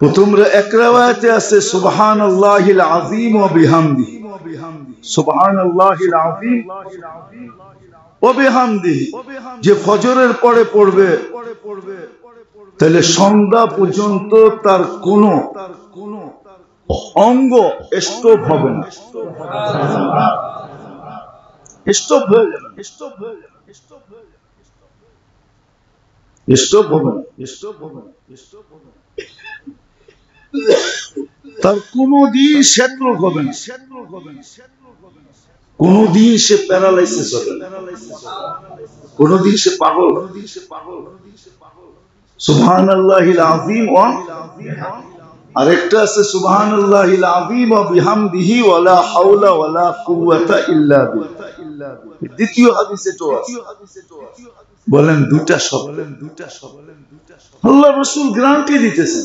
প্রথম এক রাওয়ায়াতে আছে সুবহান আল্লাহিল আযীম ওয়া বিহামদিহি সুবহান আল্লাহিল বিহামদিহি যে ফজরের পরে পড়বে, তাহলে সন্ধ্যা পর্যন্ত তার কোন অঙ্গ স্টপ হবে না। হয়ে যাবে হয়ে যাবে। হবে না স্টপ হবে না। স্টপ হবে না। তার কোনদিন সেট্রোক হবে না। কোনদিন সে প্যারালাইসিস হবে না। কোনদিন সে পাগল সুবহান আল্লাহিল আযীম ওয়া আরেকটা আছে হাওলা কুওয়াতা ইল্লা বিল্লাহ। দ্বিতীয় আছে। বলেন বলেন আল্লাহ রাসূল গ্যারান্টি দিতেছেন।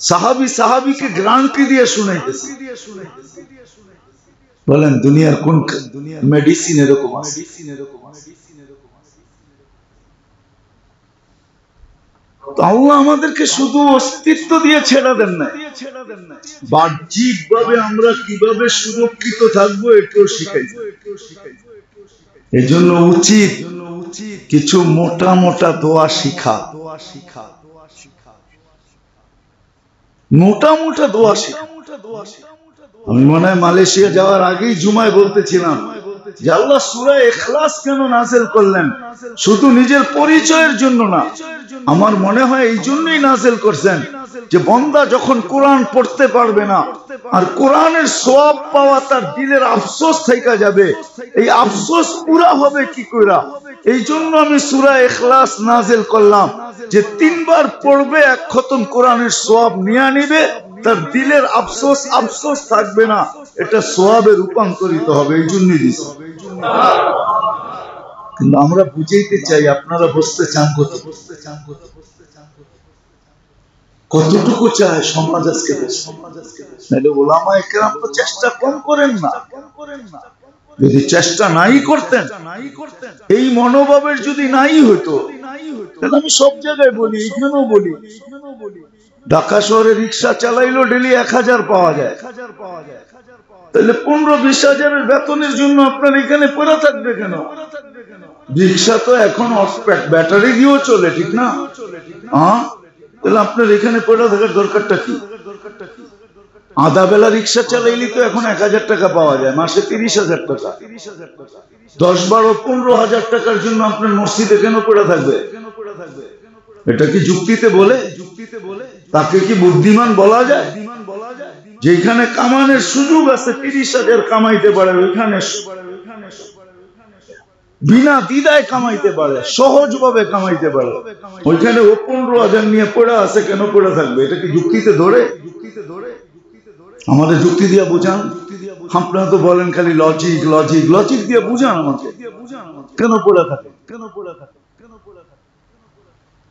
সাহাবী সাহাবীকে গ্যারান্টি দিয়ে শুনাইতেছে বলেন, দুনিয়ার কোন মেডিসিন এরকম আছে? তো আল্লাহ আমাদেরকে শুধু অস্তিত্ব দিয়ে ছেড়ে দেন না বাহ্যিক ভাবে আমরা কীভাবে সুরক্ষিত থাকব এটাও শিখাই এই জন্য উচিত কিছু মোটা মোটা দোয়া শিখা দোয়া শিখা। মোটা মোটা দোয়া শিখা। আমি মনে হয় মালয়েশিয়া যাওয়ার আগেই জুমায় বলতেছিলাম আল্লাহ সুরা এখলাস কেন নাজেল করলেন? শুধু নিজের পরিচয়ের জন্য না। আমার মনে হয় এই জন্যই নাজেল করছেন। যে বন্দা যখন কোরআন পড়তে পারবে না, আর কোরআনের সব পাওয়া তার দিলের আফসোস থেকে যাবে, এই আফসোস পুরা হবে কি কইরা? এই জন্য আমি সুরা এখলাস নাজেল করলাম, যে তিনবার পড়বে, এক খতম কোরআনের সব নিয়ে নিবে, তার দিলের আফসোস আফসোস থাকবে না, এটা সোয়াবে রূপান্তরিত হবে, এই জন্যই দিছে। কিন্তু আমরা বুঝাইতে চাই, আপনারা বসতে চান কত বসতে চান কত? কতটুকু চায় সমাজ আজকে নাহলে ওলামা একরাম তো চেষ্টা কম করেন না। যদি চেষ্টা নাই করতেন, এই মনোভাবের যদি নাই তাহলে আমি সব জায়গায় বলি এখানেও বলি। ঢাকা শহরে রিক্সা চালাইলো ডেলি এক হাজার পাওয়া যায়। তাহলে পনেরো বিশ হাজারের বেতনের জন্য আপনার এখানে পড়া থাকবে কেন? রিক্সা তো এখন ব্যাটারি দিয়েও চলে, ঠিক না? হ্যাঁ? তাহলে আপনার এখানে পড়ে থাকার দরকারটা কি? আধা বেলা রিক্সা চালাইলে তো এখন এক হাজার টাকা পাওয়া যায়, মাসে তিরিশ হাজার টাকা। দশ বারো পনেরো হাজার টাকার জন্য আপনার মসজিদে কেন পড়ে থাকবে? এটা কি যুক্তিতে বলে? যুক্তিতে বলে তাকে কি বুদ্ধিমান বলা যায়? যেখানে কামানের সুযোগ আছে, তিরিশ হাজার কামাইতে পারে, ওইখানে বিনা দ্বিধায় কামাইতে পারে সহজ ভাবে কামাইতে পারে। ওইখানে ও পনেরো হাজার নিয়ে পড়ে আছে, কেন পড়ে থাকবে? এটা কি যুক্তিতে ধরে? যুক্তিতে ধরে আমাদের যুক্তি দিয়ে বুঝান। আপনারা তো বলেন খালি লজিক লজিক লজিক দিয়ে বুঝান আমাকে। কেন পড়ে থাকে? কেন পড়ে থাকে কেন পড়ে থাকে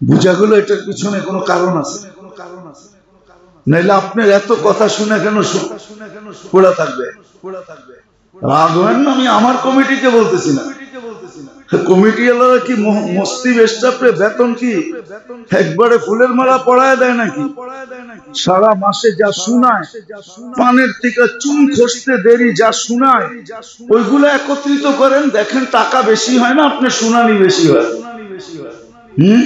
বুঝাগুলো এটার পিছনে কোনো কারণ আছে। কোনো কারণ আছে নাইলে আপনার এত কথা শুনে কেন পড়ে থাকবে? রাগ হয় না, আমি আমার কমিটিকে বলতেছি না। কমিটি এলারা কি মস্তিব স্টাফে বেতন কি একবারে ফুলের মালা পড়ায় দেয় নাকি? সারা মাসে যা শুনায়, পানের থেকে চুন খসতে দেরি যা শুনায়, ওইগুলো একত্রিত করেন, দেখেন টাকা বেশি হয় না আপনার শুনানি বেশি হয়। হম?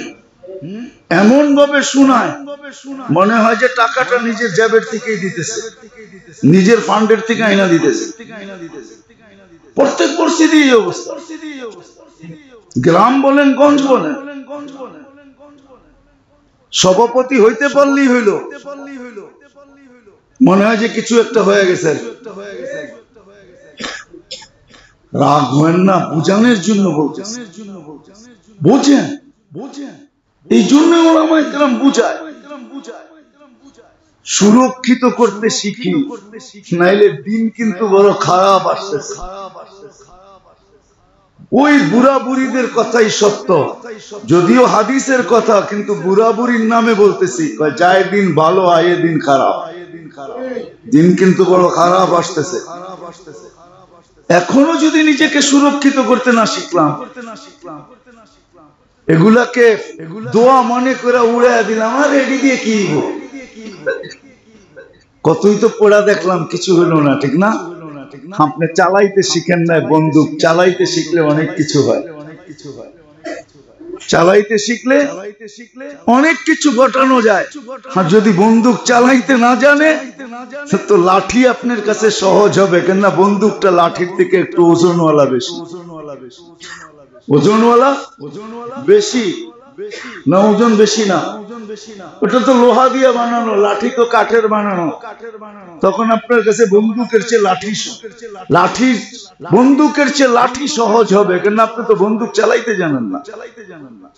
এমন ভাবে শুনায়, মনে হয় যে টাকাটা নিজের জ্যাবের থেকেই দিতেছে, নিজের ফান্ডের থেকে আইনা দিতেছে। প্রত্যেক পরিস্থিতি গ্রাম বলেন, গঞ্জ বলেন। সভাপতি হইতে পারলেই হইল। মনে হয় যে কিছু একটা হয়ে গেছে। রাগ হয় না, বুঝানোর জন্য বলছেন বুঝেন। বুঝেন এই জন্য ওলামা ইকরাম বুঝায়। সুরক্ষিত করতে শিখি। নাইলে দিন কিন্তু বড় খারাপ আসতেছে। ওই বুড়া বুড়িদের কথাই সত্য। যদিও হাদিসের কথা, কিন্তু বুড়া বুড়ির নামে বলতেছি যায় দিন ভালো, আয়ে দিন খারাপ। দিন কিন্তু বড় খারাপ আসতেছে। এখনও যদি নিজেকে সুরক্ষিত করতে না শিখলাম, এগুলাকে দোয়া মনে করে উড়ে দিলাম, আর রেডি দিয়ে কি? কতই তো পড়া দেখলাম, কিছু হলো না, ঠিক না? আপনি চালাইতে শিখেন না, বন্দুক চালাইতে শিখলে অনেক কিছু হয়। চালাইতে শিখলে অনেক কিছু ঘটানো যায়। আর যদি বন্দুক চালাইতে না জানে, তো লাঠি আপনার কাছে সহজ হবে, কেননা বন্দুকটা লাঠির থেকে একটু ওজনওয়ালা বেশি। ওজনওয়ালা বেশি না, ওজন বেশি না। ওটা তো লোহা দিয়ে বানানো লাঠি তো কাঠের বানানো। তখন আপনার কাছে বন্দুকের চেয়ে লাঠি লাঠি। বন্দুকের চেয়ে লাঠি সহজ হবে কেন আপনি তো বন্দুক চালাইতে জানেন না। চালাইতে জানেন না।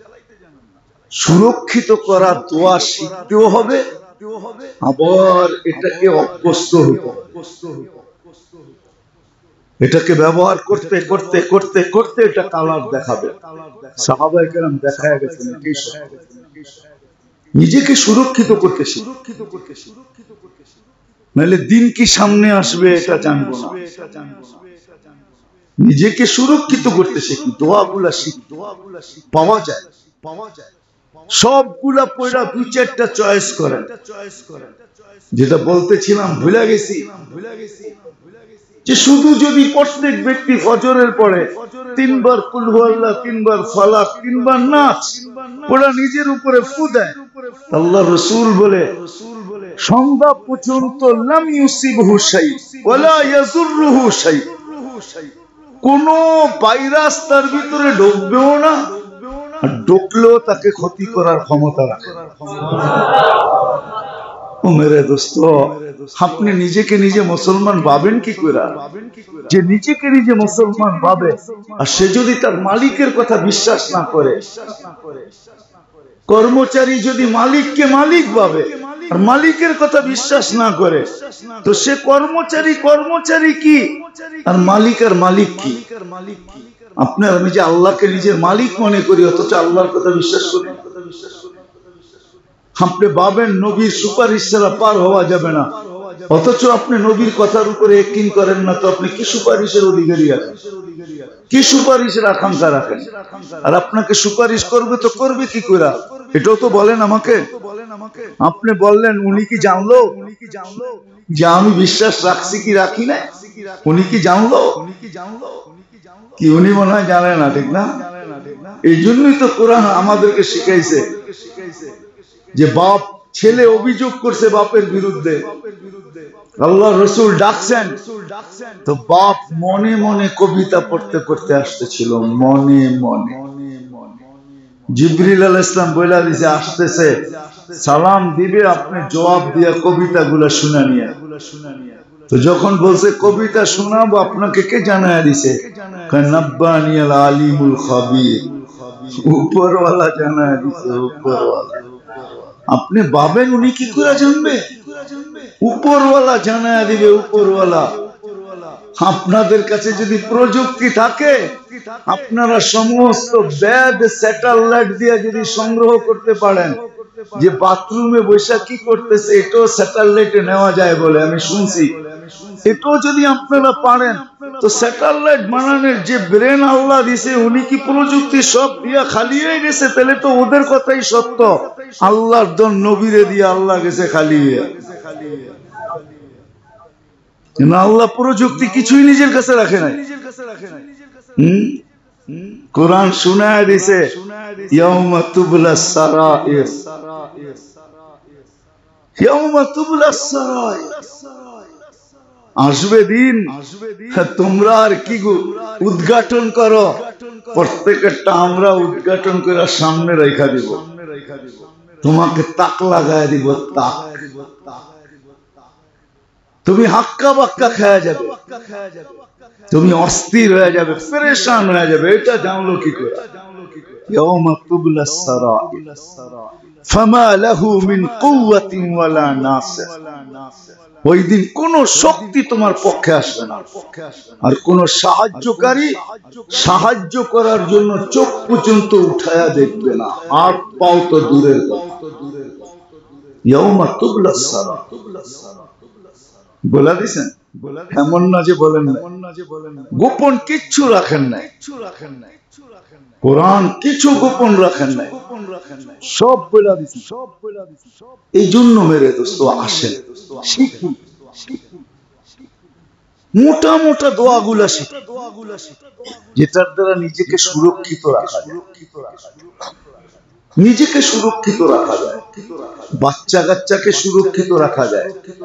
সুরক্ষিত করার দোয়া শিখতেও হবে আবার এটাকে অভ্যস্ত হতে হবে। এটাকে ব্যবহার করতে করতে করতে করতে এটা কালার দেখাবে। সাহাবাই কেরাম দেখা গেছেন এটাই সব। নিজেকে সুরক্ষিত করতে সুরক্ষিত করতে নাহলে দিন কি সামনে আসবে এটা জানব না। নিজেকে সুরক্ষিত করতে শিখি। দোয়াগুলা শিখি। দোয়াগুলা শিখি পাওয়া যায়। পাওয়া যায় সবগুলা পয়লা দুই চারটা চয়েস করেন। যেটা বলতেছিলাম, ভুলে গেছি। যে শুধু যদি প্রত্যেক ব্যক্তি ফজরের পরে তিনবার কুলহু আল্লাহ তিনবার ফালাক, তিনবার নাচ, ওরা নিজের উপরে ফু দেয়। আল্লাহ রসুল বলে সন্ধ্যা পর্যন্ত কোন ভাইরাস তার ভিতরে ঢুকবেও না, আর ঢুকলেও তাকে ক্ষতি করার ক্ষমতা রাখে দোস্ত, আপনি নিজেকে নিজে মুসলমান ভাবেন কি করে যে নিজেকে নিজে মুসলমান ভাবে, আর সে যদি তার মালিকের কথা বিশ্বাস না করে কর্মচারী যদি মালিককে মালিক ভাবে, আর মালিকের কথা বিশ্বাস না করে, তো সে কর্মচারী কর্মচারী কি? আর মালিক আর মালিক কি? আপনার আমি যে আল্লাহকে নিজের মালিক মনে করি, অথচ আল্লাহর কথা বিশ্বাস করি। আপনি ভাবেন নবীর সুপারিশ ছাড়া পার হওয়া যাবে না, অথচ আপনি নবীর কথার উপরে একদিন করেন না, তো আপনি কি সুপারিশের অধিকারী আছেন? কি সুপারিশের আকাঙ্ক্ষা রাখেন? আর আপনাকে সুপারিশ করবে তো করবে কি করে এটাও তো বলেন আমাকে। আপনি বললেন, উনি কি জানলো? যে আমি বিশ্বাস রাখছি কি রাখি না উনি কি জানলো? কি উনি মনে হয় জানে না, ঠিক না? এই জন্যই তো কোরআন আমাদেরকে শিখাইছে যে বাপ ছেলে অভিযোগ করছে বাপের বিরুদ্ধে। আল্লাহ রসুল ডাকছেন। তো বাপ মনে মনে কবিতা পড়তে পড়তে আসতেছিল, মনে মনে। জিবরিল ইসলাম বইলা দিছে, আসতেছে, সালাম দিবে, আপনি জবাব দিয়া কবিতা গুলা শুনে নিয়ে। তো যখন বলছে, কবিতা শোনাবো, আপনাকে কে জানায় দিছে? কয়, নব্বানি আল আলিমুল উপরওয়ালা জানায় দিছে, উপরওয়ালা। আপনি ভাবেন উনি কি করে জানবে? উপরওয়ালা জানায় দিবে উপরওয়ালা। আপনাদের কাছে যদি প্রযুক্তি থাকে, আপনারা সমস্ত ব্যাড স্যাটেলাইট দিয়ে যদি সংগ্রহ করতে পারেন, যে বাথরুমে বৈশা কি করতেছে, এটাও স্যাটেলাইটে নেওয়া যায় বলে আমি শুনছি। এটাও যদি আপনারা পারেন, তো স্যাটেলাইট বানানোর যে ব্রেন আল্লাহ দিছে, উনি কি প্রযুক্তি সব দিয়া খালি হয়ে গেছে তাহলে তো ওদের কথাই সত্য। আল্লাহর দন নবীরে দিয়ে আল্লাহ গেছে খালি কিন্তু আল্লাহ প্রযুক্তি কিছুই নিজের কাছে রাখে নাই। কোরআন শুনায় দিছে আসবে দিন হ্যাঁ, তোমরা আর কি উদ্ঘাটন করো? প্রত্যেকটা আমরা উদ্ঘাটন করে সামনে রেখা দিব। তোমাকে তাক লাগায় দিব তাক। তুমি হাক্কা বাক্কা খায়া যাবে তুমি অস্থির হয়ে যাবে পরেশান হয়ে যাবে এটা জানলো কি করে يوم تبلى السرائر فما له من قوة ولا ناصر ওই দিন কোন শক্তি তোমার পক্ষে আসবে না আর কোন সাহায্যকারী সাহায্য করার জন্য চোখ পর্যন্ত উঠায়া দেখবে না আর পাও তো দূরের কথা ইয়াউমা তুবলা সারা বলে দিছেন? এমন না যে বলেন না গোপন কিচ্ছু রাখেন কোরআন কিছু গোপন রাখেন সব বইলা দিছি সব বইলা দিছি এই জন্য মেরে দোস্ত আসেন। শিখি মোটা মোটা দোয়াগুলা শিখি যেটার দ্বারা নিজেকে সুরক্ষিত রাখা যায়। নিজেকে সুরক্ষিত রাখা যায়। বাচ্চা কাচ্চাকে সুরক্ষিত রাখা যায়।